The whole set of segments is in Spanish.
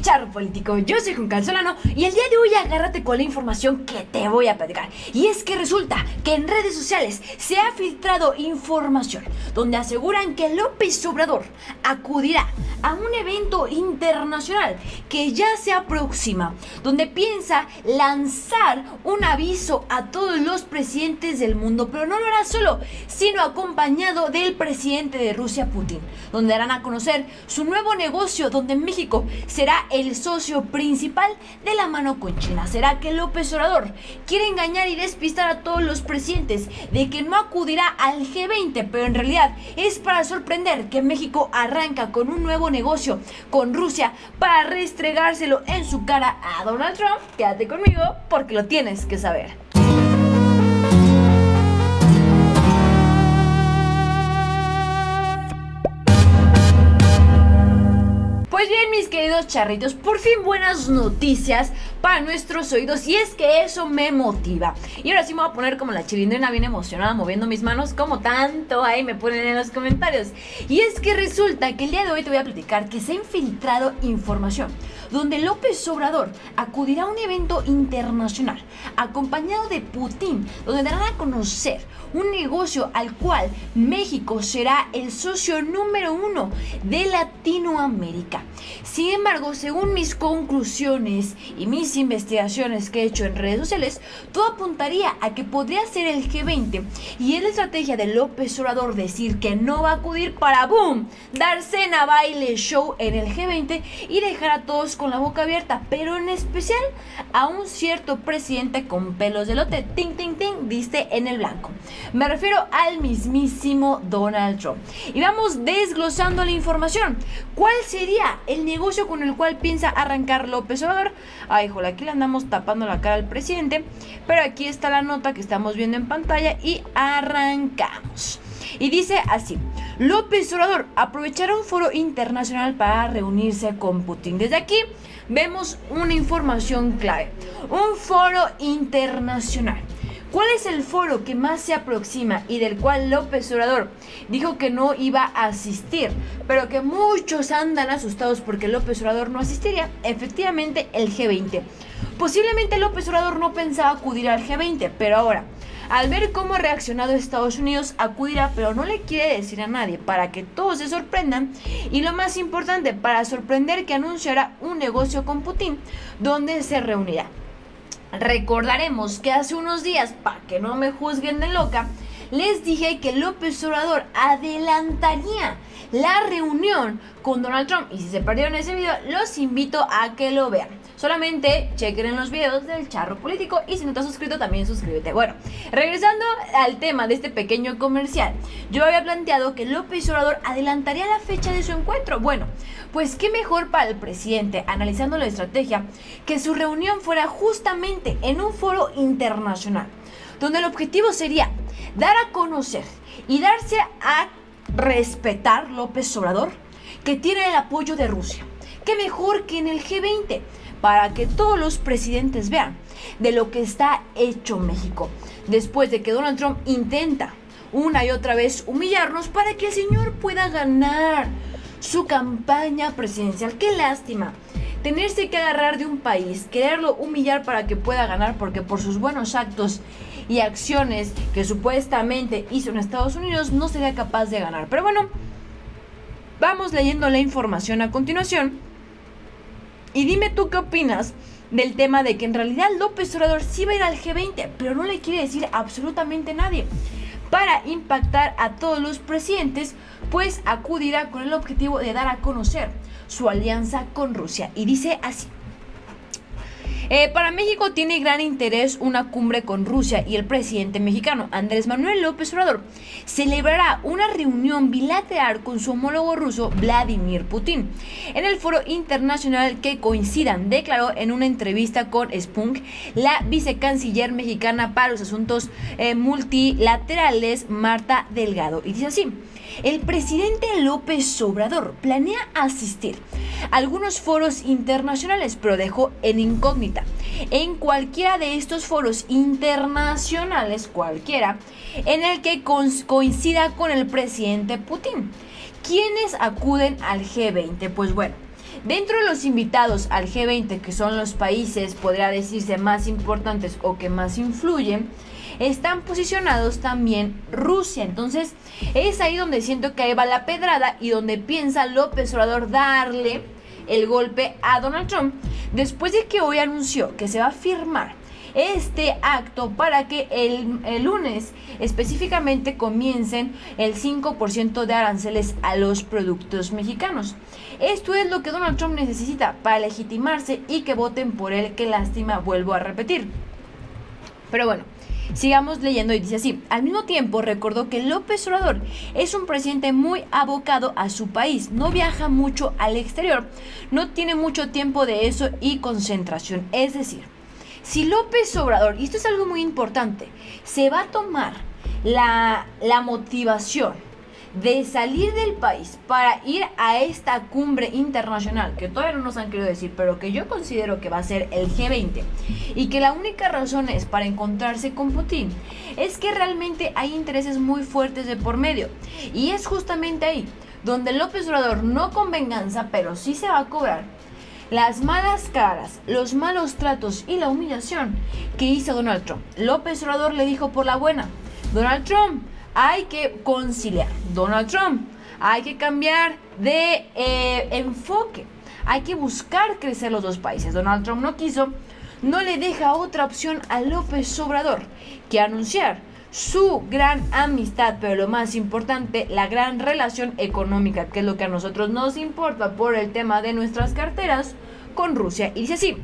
Charro Político, yo soy Juan Solano y el día de hoy agárrate con la información que te voy a platicar. Y es que resulta que en redes sociales se ha filtrado información donde aseguran que López Obrador acudirá a un evento internacional que ya se aproxima, donde piensa lanzar un aviso a todos los presidentes del mundo, pero no lo hará solo, sino acompañado del presidente de Rusia, Putin, donde darán a conocer su nuevo negocio donde México será el socio principal de la mano con China. ¿Será que López Obrador quiere engañar y despistar a todos los presidentes de que no acudirá al G20? Pero en realidad es para sorprender que México arranca con un nuevo negocio con Rusia para restregárselo en su cara a Donald Trump. Quédate conmigo porque lo tienes que saber. Pues bien, mis queridos charritos, por fin buenas noticias para nuestros oídos y es que eso me motiva. Y ahora sí me voy a poner como la chilindrina bien emocionada moviendo mis manos como tanto ahí me ponen en los comentarios. Y es que resulta que el día de hoy te voy a platicar que se ha infiltrado información donde López Obrador acudirá a un evento internacional acompañado de Putin, donde darán a conocer un negocio al cual México será el socio número uno de Latinoamérica. Sin embargo, según mis conclusiones y mis investigaciones que he hecho en redes sociales, todo apuntaría a que podría ser el G20 y es la estrategia de López Obrador decir que no va a acudir para boom, dar cena, baile, show en el G20 y dejar a todos con la boca abierta, pero en especial a un cierto presidente con pelos de lote, ting ting ting, viste en el blanco. Me refiero al mismísimo Donald Trump. Y vamos desglosando la información. ¿Cuál sería el negocio con el cual piensa arrancar López Obrador? Ay, aquí le andamos tapando la cara al presidente, pero aquí está la nota que estamos viendo en pantalla y arrancamos. Y dice así, López Obrador aprovechará un foro internacional para reunirse con Putin. Desde aquí vemos una información clave, un foro internacional. ¿Cuál es el foro que más se aproxima y del cual López Obrador dijo que no iba a asistir, pero que muchos andan asustados porque López Obrador no asistiría? Efectivamente, el G20. Posiblemente López Obrador no pensaba acudir al G20, pero ahora, al ver cómo ha reaccionado Estados Unidos, acudirá, pero no le quiere decir a nadie para que todos se sorprendan. Y lo más importante, para sorprender que anunciará un negocio con Putin, donde se reunirá. Recordaremos que hace unos días, para que no me juzguen de loca, les dije que López Obrador adelantaría la reunión con Donald Trump. Y si se perdieron ese video, los invito a que lo vean. Solamente chequen en los videos del charro político y si no te has suscrito también suscríbete. Bueno, regresando al tema de este pequeño comercial, yo había planteado que López Obrador adelantaría la fecha de su encuentro. Bueno, pues qué mejor para el presidente, analizando la estrategia, que su reunión fuera justamente en un foro internacional, donde el objetivo sería dar a conocer y darse a respetar López Obrador, que tiene el apoyo de Rusia. Qué mejor que en el G20 para que todos los presidentes vean de lo que está hecho México. Después de que Donald Trump intenta una y otra vez humillarnos para que el señor pueda ganar su campaña presidencial. Qué lástima. Tenerse que agarrar de un país, quererlo humillar para que pueda ganar porque por sus buenos actos y acciones que supuestamente hizo en Estados Unidos no sería capaz de ganar. Pero bueno, vamos leyendo la información a continuación y dime tú qué opinas del tema de que en realidad López Obrador sí va a ir al G20, pero no le quiere decir absolutamente nadie. Para impactar a todos los presidentes, pues acudirá con el objetivo de dar a conocer su alianza con Rusia. Y dice así. Eh, para México tiene gran interés una cumbre con Rusia y el presidente mexicano Andrés Manuel López Obrador celebrará una reunión bilateral con su homólogo ruso Vladimir Putin en el foro internacional que coincidan, declaró en una entrevista con Spunk la vicecanciller mexicana para los asuntos eh, multilaterales Marta Delgado. Y dice así. El presidente López Obrador planea asistir a algunos foros internacionales, pero dejó en incógnita. En cualquiera de estos foros internacionales, cualquiera, en el que coincida con el presidente Putin. ¿Quiénes acuden al G20? Pues bueno, Dentro de los invitados al G20, que son los países, podría decirse, más importantes o que más influyen, están posicionados también Rusia. Entonces, es ahí donde siento que ahí va la pedrada y donde piensa López Obrador darle el golpe a Donald Trump después de que hoy anunció que se va a firmar este acto para que el, lunes específicamente comiencen el 5% de aranceles a los productos mexicanos. Esto es lo que Donald Trump necesita para legitimarse y que voten por él. Qué lástima, vuelvo a repetir. Pero bueno, Sigamos leyendo y dice así, al mismo tiempo recordó que López Obrador es un presidente muy abocado a su país, no viaja mucho al exterior, no tiene mucho tiempo de eso y concentración. Es decir, si López Obrador, y esto es algo muy importante, se va a tomar la, la motivación de salir del país para ir a esta cumbre internacional, que todavía no nos han querido decir, pero que yo considero que va a ser el G20, y que la única razón es para encontrarse con Putin, es que realmente hay intereses muy fuertes de por medio. Y es justamente ahí donde López Obrador no con venganza, pero sí se va a cobrar las malas caras, los malos tratos y la humillación que hizo Donald Trump. López Obrador le dijo por la buena, Donald Trump, hay que conciliar. Donald Trump, hay que cambiar de eh, enfoque. Hay que buscar crecer los dos países. Donald Trump no quiso, no le deja otra opción a López Obrador que anunciar su gran amistad, pero lo más importante, la gran relación económica, que es lo que a nosotros nos importa por el tema de nuestras carteras con Rusia. Y dice así,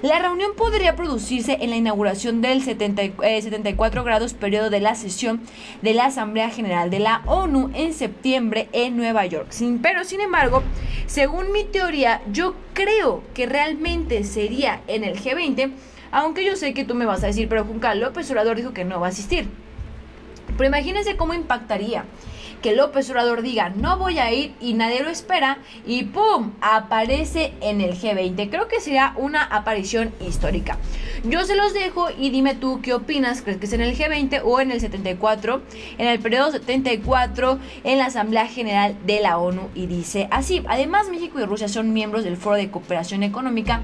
la reunión podría producirse en la inauguración del 74 eh, grados periodo de la sesión de la Asamblea General de la ONU en septiembre en Nueva York. Sin, pero sin embargo, según mi teoría, yo creo que realmente sería en el G20, aunque yo sé que tú me vas a decir, pero Juncal López Obrador dijo que no va a asistir. Pero imagínense cómo impactaría que López Obrador diga no voy a ir y nadie lo espera y ¡pum! aparece en el G20. Creo que será una aparición histórica. Yo se los dejo y dime tú qué opinas. ¿Crees que es en el G20 o en el 74? En el periodo 74 en la Asamblea General de la ONU y dice así. Además México y Rusia son miembros del Foro de Cooperación Económica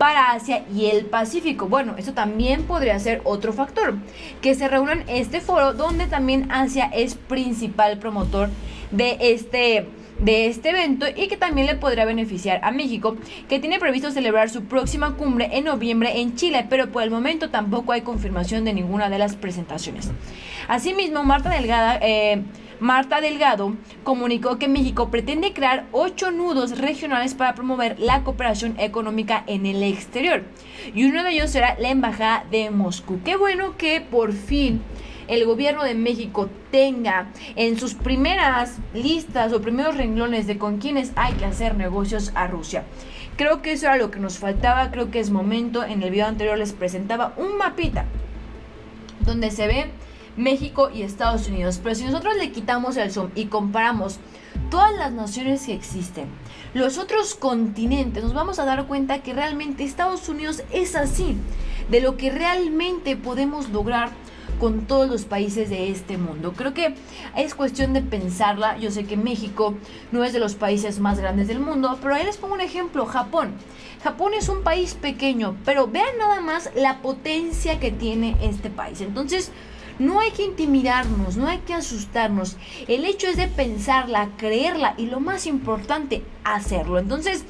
para Asia y el Pacífico. Bueno, esto también podría ser otro factor. Que se reúnan este foro donde también Asia es principal promotor de este de este evento y que también le podrá beneficiar a México, que tiene previsto celebrar su próxima cumbre en noviembre en Chile, pero por el momento tampoco hay confirmación de ninguna de las presentaciones. Asimismo, Marta Delgada eh, Marta Delgado comunicó que México pretende crear ocho nudos regionales para promover la cooperación económica en el exterior. Y uno de ellos será la Embajada de Moscú. Qué bueno que por fin el gobierno de México tenga en sus primeras listas o primeros renglones de con quienes hay que hacer negocios a Rusia. Creo que eso era lo que nos faltaba, creo que es momento. En el video anterior les presentaba un mapita donde se ve México y Estados Unidos. Pero si nosotros le quitamos el zoom y comparamos todas las naciones que existen, los otros continentes, nos vamos a dar cuenta que realmente Estados Unidos es así, de lo que realmente podemos lograr con todos los países de este mundo. Creo que es cuestión de pensarla. Yo sé que México no es de los países más grandes del mundo, pero ahí les pongo un ejemplo, Japón. Japón es un país pequeño, pero vean nada más la potencia que tiene este país. Entonces, no hay que intimidarnos, no hay que asustarnos. El hecho es de pensarla, creerla y lo más importante, hacerlo. Entonces,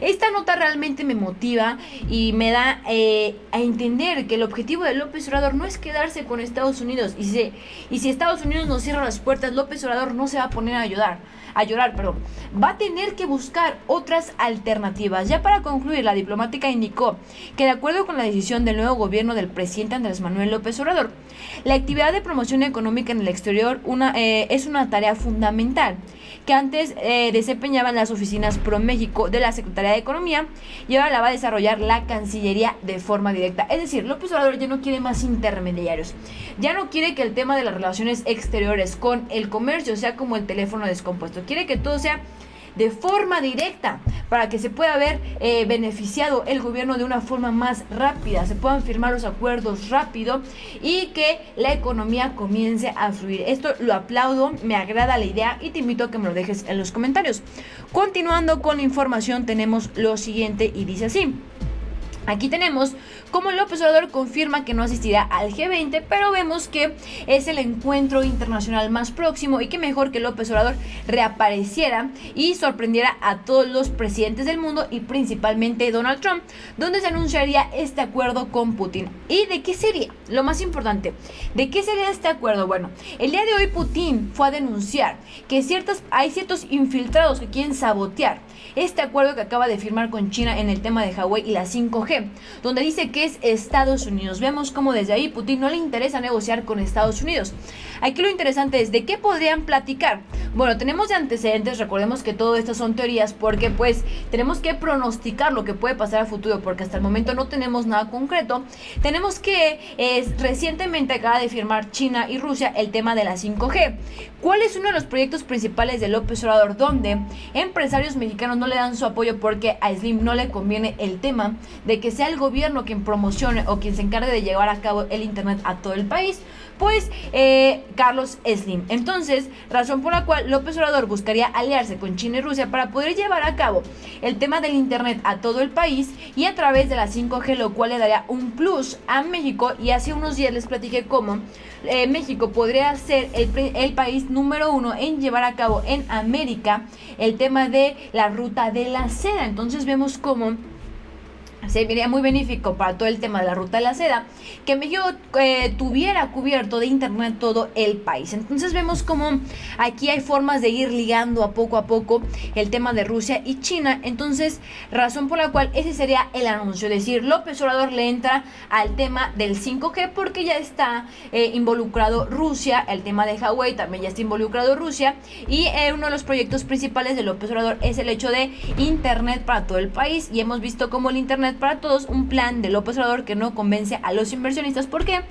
esta nota realmente me motiva y me da eh, a entender que el objetivo de López Obrador no es quedarse con Estados Unidos. Y si, y si Estados Unidos nos cierra las puertas, López Obrador no se va a poner a a llorar, pero va a tener que buscar otras alternativas. Ya para concluir, la diplomática indicó que de acuerdo con la decisión del nuevo gobierno del presidente Andrés Manuel López Obrador, la actividad de promoción económica en el exterior eh, es una tarea fundamental que antes eh, desempeñaban las oficinas Pro México de la Secretaría de Economía y ahora la va a desarrollar la Cancillería de forma directa. Es decir, López Obrador ya no quiere más intermediarios, ya no quiere que el tema de las relaciones exteriores con el comercio sea como el teléfono descompuesto, quiere que todo sea de forma directa para que se pueda ver eh, beneficiado el gobierno de una forma más rápida, se puedan firmar los acuerdos rápido y que la economía comience a fluir. Esto lo aplaudo, me agrada la idea y te invito a que me lo dejes en los comentarios. Continuando con la información tenemos lo siguiente y dice así. Aquí tenemos cómo López Obrador confirma que no asistirá al G20, pero vemos que es el encuentro internacional más próximo y que mejor que López Obrador reapareciera y sorprendiera a todos los presidentes del mundo y principalmente Donald Trump, donde se anunciaría este acuerdo con Putin. ¿Y de qué sería? Lo más importante, ¿de qué sería este acuerdo? Bueno, el día de hoy Putin fue a denunciar que ciertas, hay ciertos infiltrados que quieren sabotear este acuerdo que acaba de firmar con China en el tema de Huawei y la 5G, donde dice que es Estados Unidos. Vemos cómo desde ahí Putin no le interesa negociar con Estados Unidos. Aquí lo interesante es de qué podrían platicar. Bueno, tenemos de antecedentes, recordemos que todo esto son teorías porque pues tenemos que pronosticar lo que puede pasar a futuro porque hasta el momento no tenemos nada concreto. Tenemos que recientemente acaba de firmar China y Rusia el tema de la 5G. ¿Cuál es uno de los proyectos principales de López Obrador donde empresarios mexicanos no le dan su apoyo porque a Slim no le conviene el tema de que sea el gobierno quien promocione o quien se encargue de llevar a cabo el Internet a todo el país? Pues eh, Carlos Slim. Entonces, razón por la cual López Obrador buscaría aliarse con China y Rusia para poder llevar a cabo el tema del Internet a todo el país y a través de la 5G, lo cual le daría un plus a México. Y hace unos días les platiqué cómo eh, México podría ser el país número uno en llevar a cabo en América el tema de la ruta de la seda. Entonces vemos cómo sería muy benéfico para todo el tema de la ruta de la seda, que México eh, tuviera cubierto de internet todo el país. Entonces vemos como aquí hay formas de ir ligando a poco a poco el tema de Rusia y China. Entonces, razón por la cual ese sería el anuncio, es decir, López Obrador le entra al tema del 5G porque ya está eh, involucrado Rusia, el tema de Huawei también ya está involucrado Rusia y eh, uno de los proyectos principales de López Obrador es el hecho de internet para todo el país y hemos visto cómo el internet para todos, un plan de López Obrador que no convence a los inversionistas. ¿Por qué?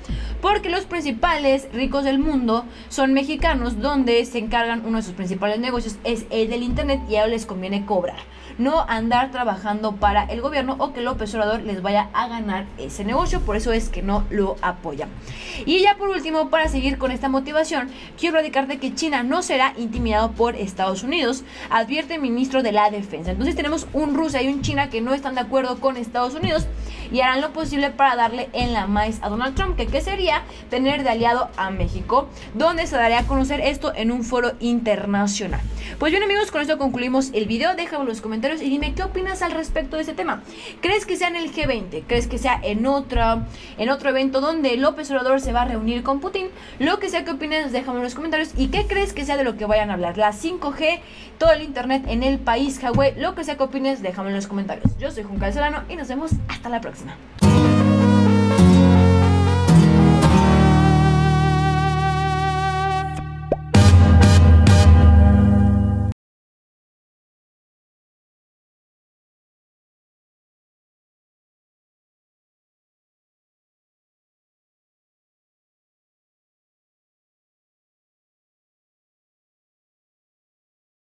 Porque los principales ricos del mundo son mexicanos, donde se encargan uno de sus principales negocios es el del Internet y a ellos les conviene cobrar. No andar trabajando para el gobierno o que López Obrador les vaya a ganar ese negocio. Por eso es que no lo apoya. Y ya por último, para seguir con esta motivación, quiero radicarte que China no será intimidado por Estados Unidos, advierte el ministro de la Defensa. Entonces tenemos un Rusia y un China que no están de acuerdo con Estados Estados Unidos y harán lo posible para darle en la maíz a Donald Trump, que qué sería tener de aliado a México, donde se daría a conocer esto en un foro internacional. Pues bien amigos, con esto concluimos el video, déjame en los comentarios y dime qué opinas al respecto de este tema. ¿Crees que sea en el G20? ¿Crees que sea en, otra, en otro evento donde López Obrador se va a reunir con Putin? Lo que sea que opines, déjame en los comentarios y qué crees que sea de lo que vayan a hablar. La 5G, todo el internet en el país, Huawei, lo que sea que opines, déjame en los comentarios. Yo soy Juan Calcelano y nos vemos hasta la próxima. ですね。